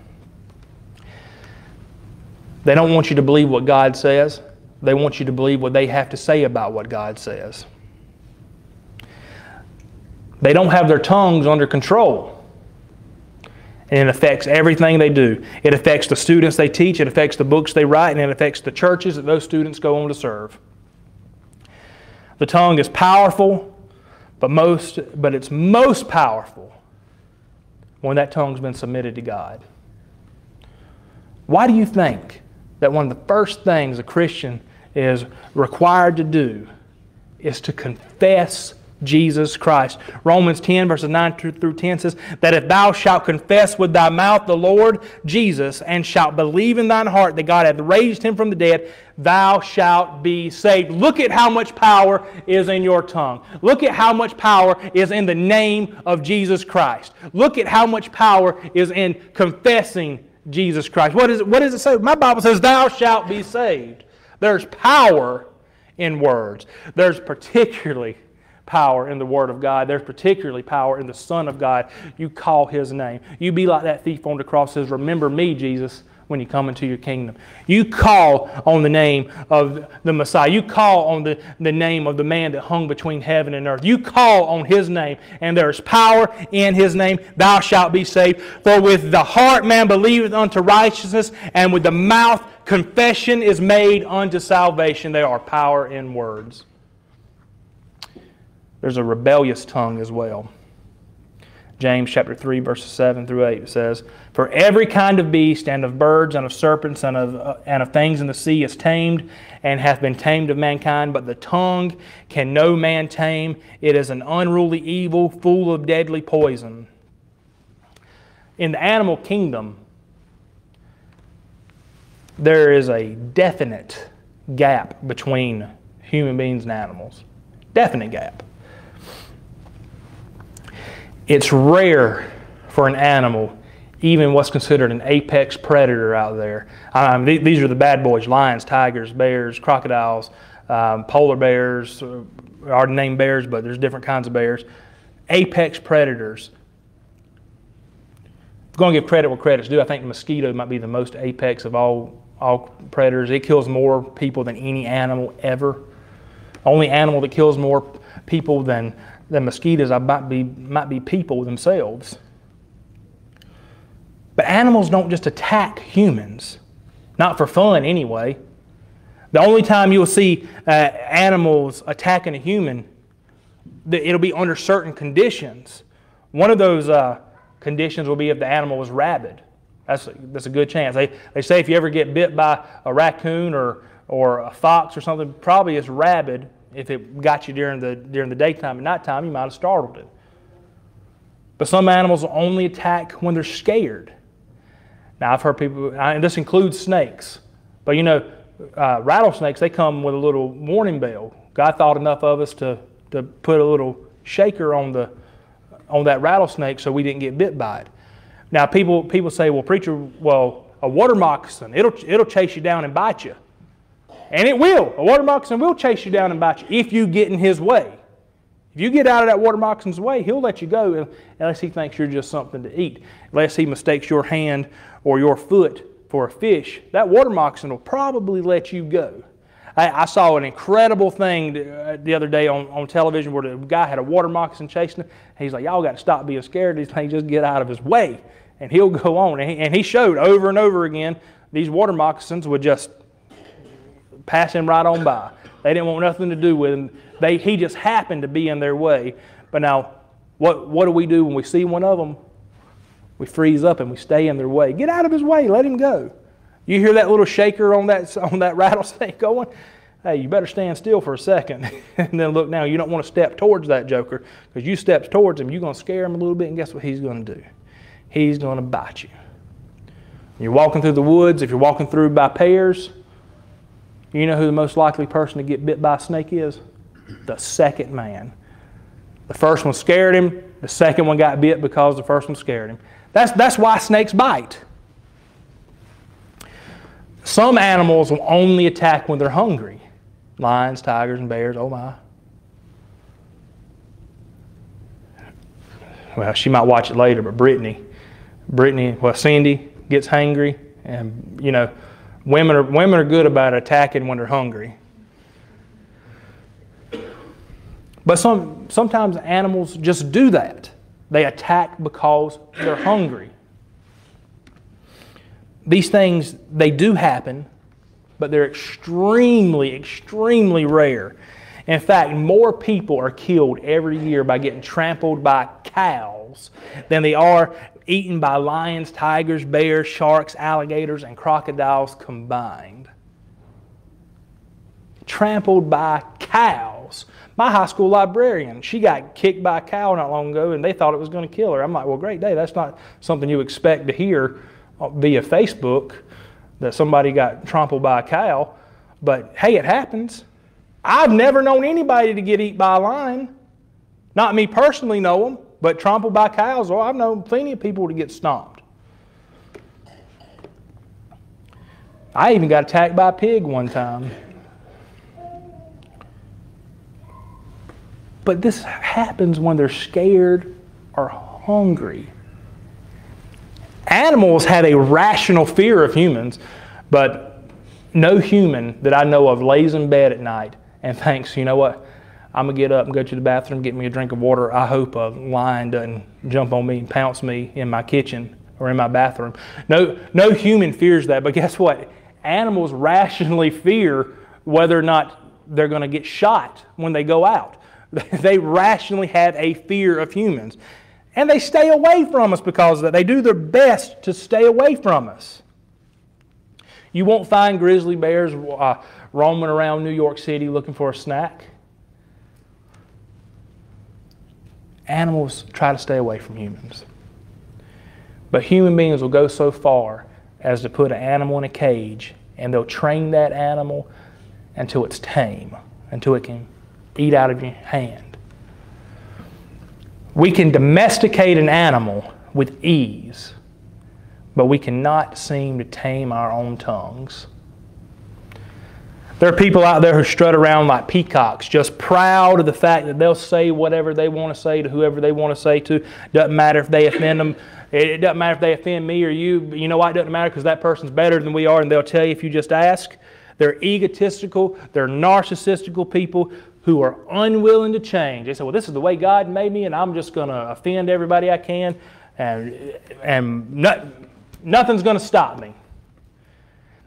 They don't want you to believe what God says. They want you to believe what they have to say about what God says. They don't have their tongues under control. And it affects everything they do. It affects the students they teach, it affects the books they write, and it affects the churches that those students go on to serve. The tongue is powerful, but, most, but it's most powerful when that tongue's been submitted to God. Why do you think that one of the first things a Christian is required to do is to confess Jesus Christ. Romans 10, verses 9 through 10 says, That if thou shalt confess with thy mouth the Lord Jesus, and shalt believe in thine heart that God hath raised him from the dead, thou shalt be saved. Look at how much power is in your tongue. Look at how much power is in the name of Jesus Christ. Look at how much power is in confessing Jesus Christ. What, is it, what does it say? My Bible says, Thou shalt be saved. There's power in words. There's particularly power in the Word of God. There's particularly power in the Son of God. You call His name. You be like that thief on the cross says, Remember me, Jesus, when you come into your kingdom. You call on the name of the Messiah. You call on the, the name of the man that hung between heaven and earth. You call on His name, and there is power in His name. Thou shalt be saved. For with the heart man believeth unto righteousness, and with the mouth confession is made unto salvation. There are power in words there's a rebellious tongue as well. James chapter 3, verses 7 through 8 says, For every kind of beast, and of birds, and of serpents, and of, uh, and of things in the sea is tamed, and hath been tamed of mankind, but the tongue can no man tame. It is an unruly evil, full of deadly poison. In the animal kingdom, there is a definite gap between human beings and animals. Definite gap. It's rare for an animal, even what's considered an apex predator out there. Um, th- these are the bad boys lions, tigers, bears, crocodiles, um, polar bears, uh, are named bears, but there's different kinds of bears. Apex predators. I'm going to give credit where credit's due. I think the mosquito might be the most apex of all, all predators. It kills more people than any animal ever. Only animal that kills more people than the mosquitoes might be, might be people themselves. But animals don't just attack humans, not for fun anyway. The only time you'll see uh, animals attacking a human, it'll be under certain conditions. One of those uh, conditions will be if the animal was rabid. That's a, that's a good chance. They, they say if you ever get bit by a raccoon or, or a fox or something, probably it's rabid if it got you during the, during the daytime and nighttime, you might have startled it. But some animals only attack when they're scared. Now, I've heard people, and this includes snakes, but you know, uh, rattlesnakes, they come with a little warning bell. God thought enough of us to, to put a little shaker on, the, on that rattlesnake so we didn't get bit by it. Now, people, people say, well, preacher, well, a water moccasin, it'll, it'll chase you down and bite you. And it will. A water moccasin will chase you down and bite you if you get in his way. If you get out of that water moccasin's way, he'll let you go unless he thinks you're just something to eat, unless he mistakes your hand or your foot for a fish, that water moccasin will probably let you go. I, I saw an incredible thing uh, the other day on, on television where the guy had a water moccasin chasing him. He's like, y'all got to stop being scared these things, just get out of his way. And he'll go on. And he, and he showed over and over again these water moccasins would just pass him right on by. They didn't want nothing to do with him. They, he just happened to be in their way. But now, what, what do we do when we see one of them? We freeze up and we stay in their way. Get out of his way. Let him go. You hear that little shaker on that, on that rattlesnake going? Hey, you better stand still for a second and then look now. You don't want to step towards that joker because you step towards him, you're going to scare him a little bit, and guess what he's going to do? He's going to bite you. You're walking through the woods, if you're walking through by pairs, you know who the most likely person to get bit by a snake is? The second man. The first one scared him, the second one got bit because the first one scared him. That's, that's why snakes bite. Some animals will only attack when they're hungry lions, tigers, and bears. Oh my. Well, she might watch it later, but Brittany, Brittany, well, Cindy gets hangry, and you know, women are women are good about attacking when they're hungry. But some sometimes animals just do that. They attack because they're hungry. These things they do happen, but they're extremely, extremely rare. In fact, more people are killed every year by getting trampled by cows than they are eaten by lions, tigers, bears, sharks, alligators, and crocodiles combined. Trampled by cows. My high school librarian, she got kicked by a cow not long ago and they thought it was going to kill her. I'm like, well, great day. That's not something you expect to hear uh, via Facebook that somebody got trampled by a cow. But hey, it happens. I've never known anybody to get eaten by a lion. Not me personally know them, but trampled by cows, well, I've known plenty of people to get stomped. I even got attacked by a pig one time. But this happens when they're scared or hungry. Animals have a rational fear of humans, but no human that I know of lays in bed at night and thinks, you know what, I'm to get up and go to the bathroom, get me a drink of water. I hope a lion doesn't jump on me and pounce me in my kitchen or in my bathroom. No, no human fears that, but guess what? Animals rationally fear whether or not they're going to get shot when they go out. They rationally have a fear of humans. And they stay away from us because of that. They do their best to stay away from us. You won't find grizzly bears uh, roaming around New York City looking for a snack. Animals try to stay away from humans. But human beings will go so far as to put an animal in a cage and they'll train that animal until it's tame, until it can eat out of your hand. We can domesticate an animal with ease, but we cannot seem to tame our own tongues. There are people out there who strut around like peacocks, just proud of the fact that they'll say whatever they want to say to whoever they want to say to. Doesn't matter if they offend them. It doesn't matter if they offend me or you. You know why it doesn't matter? Because that person's better than we are, and they'll tell you if you just ask. They're egotistical, they're narcissistical people who are unwilling to change. They say, well, this is the way God made me, and I'm just going to offend everybody I can, and, and not, nothing's going to stop me.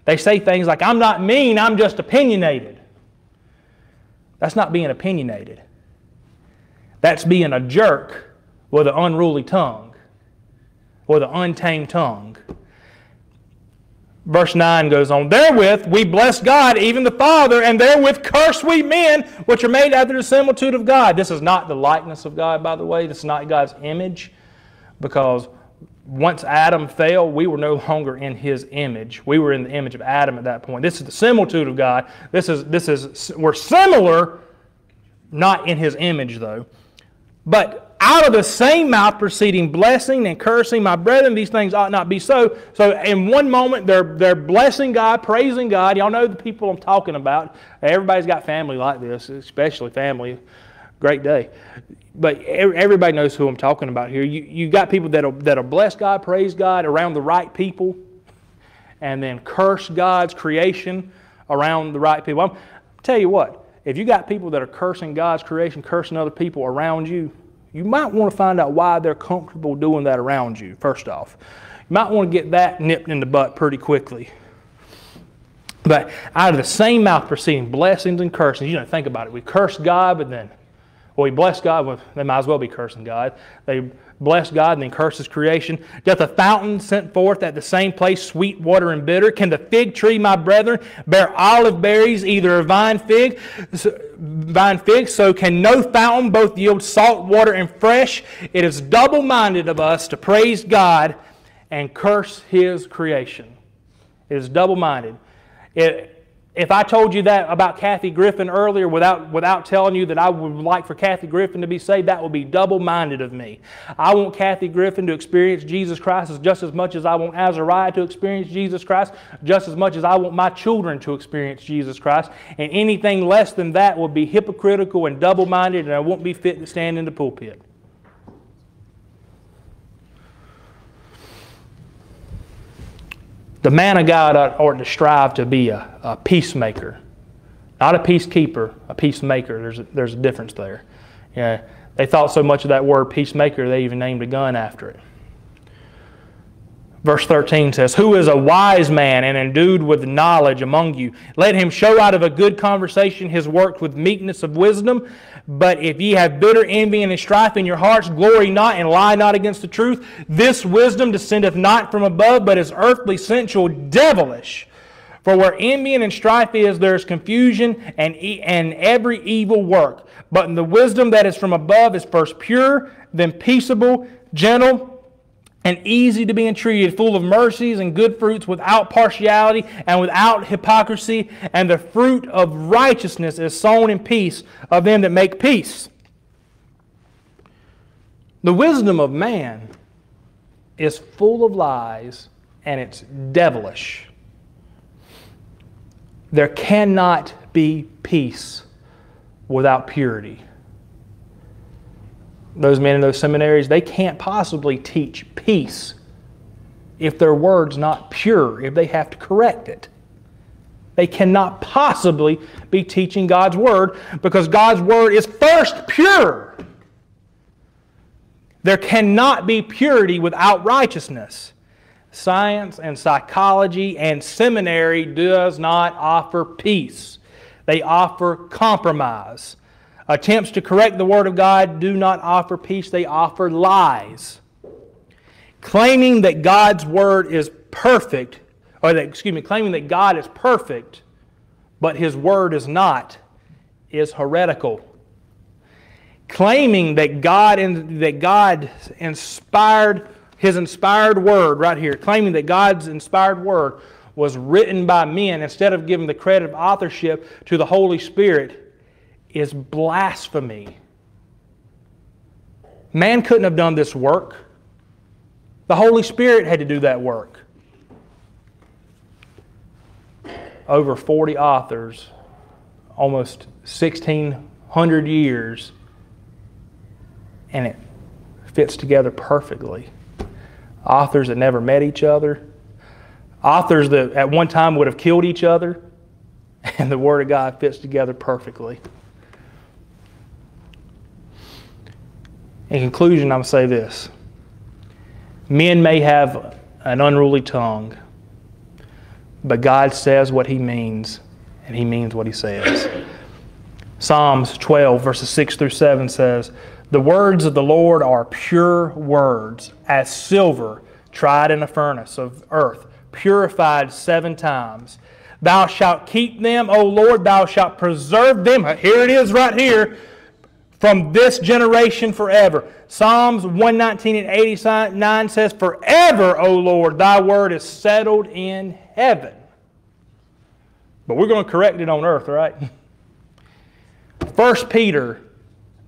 They say things like, I'm not mean, I'm just opinionated. That's not being opinionated. That's being a jerk with an unruly tongue, with an untamed tongue. Verse 9 goes on, Therewith we bless God, even the Father, and therewith curse we men, which are made after the similitude of God. This is not the likeness of God, by the way. This is not God's image, because once Adam fell, we were no longer in his image. We were in the image of Adam at that point. This is the similitude of God. This is, this is, we're similar, not in his image though. But out of the same mouth proceeding blessing and cursing, my brethren, these things ought not be so. So in one moment, they're, they're blessing God, praising God. Y'all know the people I'm talking about. Everybody's got family like this, especially family. Great day but everybody knows who I'm talking about here. You, you got people that'll, that'll bless God, praise God around the right people. and then curse God's creation around the right people. I'm, tell you what, if you got people that are cursing God's creation, cursing other people around you, you might want to find out why they're comfortable doing that around you, first off. You might want to get that nipped in the butt pretty quickly. But out of the same mouth proceeding blessings and cursings, you know, think about it. We curse God, but then, well, we bless God, well, they might as well be cursing God. They bless God and then curse His creation. Doth a fountain sent forth at the same place sweet water and bitter? Can the fig tree, my brethren, bear olive berries, either a vine fig, vine fig? So can no fountain both yield salt water and fresh? It is double-minded of us to praise God and curse His creation. It is double-minded. It, if I told you that about Kathy Griffin earlier without, without telling you that I would like for Kathy Griffin to be saved, that would be double minded of me. I want Kathy Griffin to experience Jesus Christ just as much as I want Azariah to experience Jesus Christ, just as much as I want my children to experience Jesus Christ. And anything less than that would be hypocritical and double minded, and I won't be fit to stand in the pulpit. The man of God ought to strive to be a, a peacemaker, not a peacekeeper, a peacemaker. There's a, there's a difference there. Yeah, they thought so much of that word peacemaker, they even named a gun after it. Verse 13 says, Who is a wise man and endued with knowledge among you? Let him show out of a good conversation his works with meekness of wisdom. But if ye have bitter envy and strife in your hearts, glory not and lie not against the truth. This wisdom descendeth not from above, but is earthly, sensual, devilish. For where envy and strife is, there is confusion and, e- and every evil work. But in the wisdom that is from above is first pure, then peaceable, gentle, and easy to be entreated, full of mercies and good fruits, without partiality and without hypocrisy. And the fruit of righteousness is sown in peace of them that make peace. The wisdom of man is full of lies and it's devilish. There cannot be peace without purity those men in those seminaries, they can't possibly teach peace if their word's not pure, if they have to correct it. They cannot possibly be teaching God's word because God's word is first pure. There cannot be purity without righteousness. Science and psychology and seminary does not offer peace. They offer compromise. Attempts to correct the Word of God do not offer peace, they offer lies. Claiming that God's Word is perfect, or that, excuse me, claiming that God is perfect, but His Word is not, is heretical. Claiming that God, that God inspired His inspired Word, right here, claiming that God's inspired Word was written by men instead of giving the credit of authorship to the Holy Spirit is blasphemy. Man couldn't have done this work. The Holy Spirit had to do that work. Over 40 authors, almost 1,600 years, and it fits together perfectly. Authors that never met each other, authors that at one time would have killed each other, and the Word of God fits together perfectly. In conclusion, I'm going to say this Men may have an unruly tongue, but God says what He means, and He means what He says. Psalms 12, verses 6 through 7 says, The words of the Lord are pure words, as silver tried in a furnace of earth, purified seven times. Thou shalt keep them, O Lord, thou shalt preserve them. Here it is right here from this generation forever. Psalms 119 and 89 says, Forever, O Lord, thy word is settled in heaven. But we're going to correct it on earth, right? 1 Peter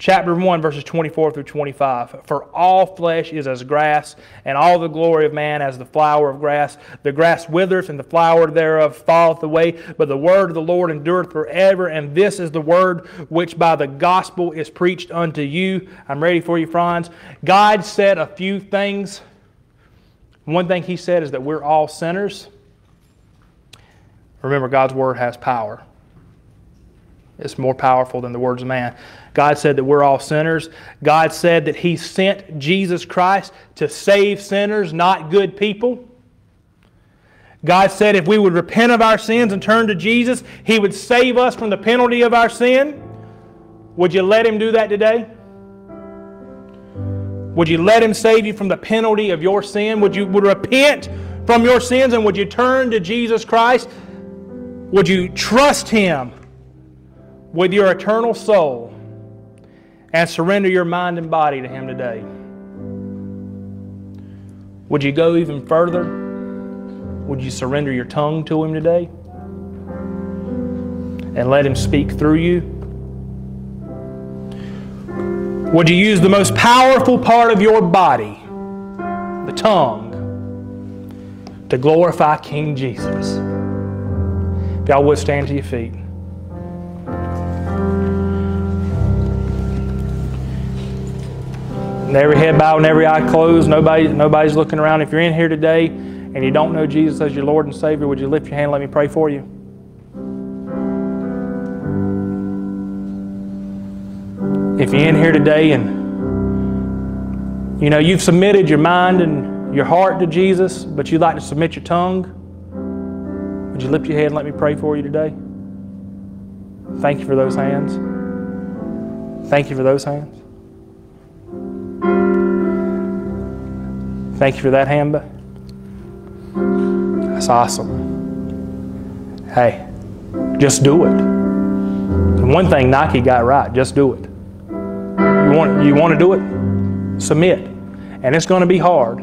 chapter 1, verses 24 through 25. For all flesh is as grass, and all the glory of man as the flower of grass. The grass withereth, and the flower thereof falleth away, but the word of the Lord endureth forever. And this is the word which by the gospel is preached unto you. I'm ready for you, Franz. God said a few things. One thing he said is that we're all sinners. Remember, God's word has power. It's more powerful than the words of man. God said that we're all sinners. God said that He sent Jesus Christ to save sinners, not good people. God said if we would repent of our sins and turn to Jesus, He would save us from the penalty of our sin. Would you let Him do that today? Would you let Him save you from the penalty of your sin? Would you would repent from your sins and would you turn to Jesus Christ? Would you trust Him with your eternal soul and surrender your mind and body to Him today? Would you go even further? Would you surrender your tongue to Him today? And let Him speak through you? Would you use the most powerful part of your body, the tongue, to glorify King Jesus? If y'all would stand to your feet. Every head bowed and every eye closed, nobody, nobody's looking around. If you're in here today and you don't know Jesus as your Lord and Savior, would you lift your hand and let me pray for you? If you're in here today and you know you've submitted your mind and your heart to Jesus, but you'd like to submit your tongue, would you lift your hand and let me pray for you today? Thank you for those hands. Thank you for those hands. Thank you for that hand. That's awesome. Hey, just do it. One thing Nike got right, just do it. You want, you want to do it? Submit. And it's going to be hard.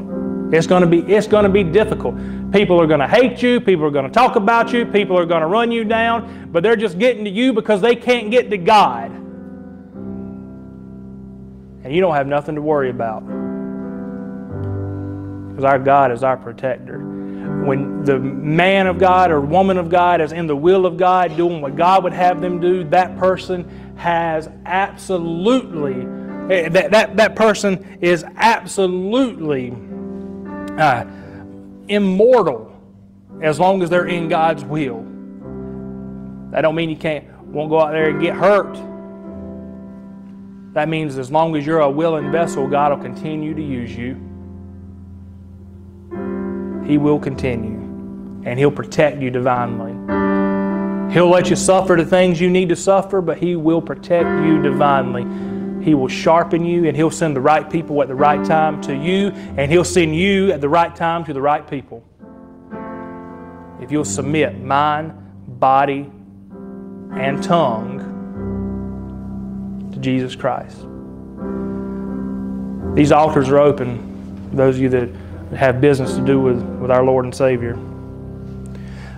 It's going to be, it's going to be difficult. People are going to hate you. People are going to talk about you. People are going to run you down. But they're just getting to you because they can't get to God. And you don't have nothing to worry about. Because our God is our protector. When the man of God or woman of God is in the will of God, doing what God would have them do, that person has absolutely, eh, that, that, that person is absolutely uh, immortal as long as they're in God's will. That don't mean you can't won't go out there and get hurt. That means as long as you're a willing vessel, God will continue to use you. He will continue, and He'll protect you divinely. He'll let you suffer the things you need to suffer, but He will protect you divinely. He will sharpen you, and He'll send the right people at the right time to you, and He'll send you at the right time to the right people. If you'll submit mind, body, and tongue to Jesus Christ. These altars are open, those of you that have business to do with, with our Lord and Savior.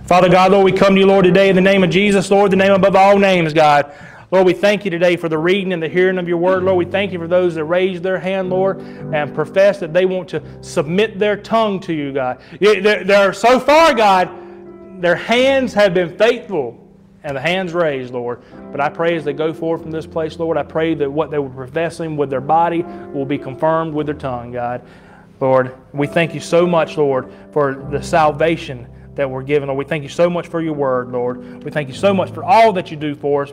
Father God, Lord, we come to you, Lord, today in the name of Jesus, Lord, the name above all names, God. Lord, we thank you today for the reading and the hearing of your word. Lord, we thank you for those that raised their hand, Lord, and profess that they want to submit their tongue to you, God. They're so far, God, their hands have been faithful and the hands raised, Lord. But I pray as they go forward from this place, Lord, I pray that what they were professing with their body will be confirmed with their tongue, God. Lord, we thank you so much, Lord, for the salvation that we're given. Lord, we thank you so much for your word, Lord. We thank you so much for all that you do for us.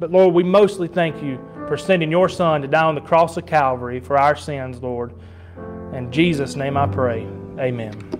But Lord, we mostly thank you for sending your Son to die on the cross of Calvary for our sins, Lord. In Jesus' name I pray. Amen.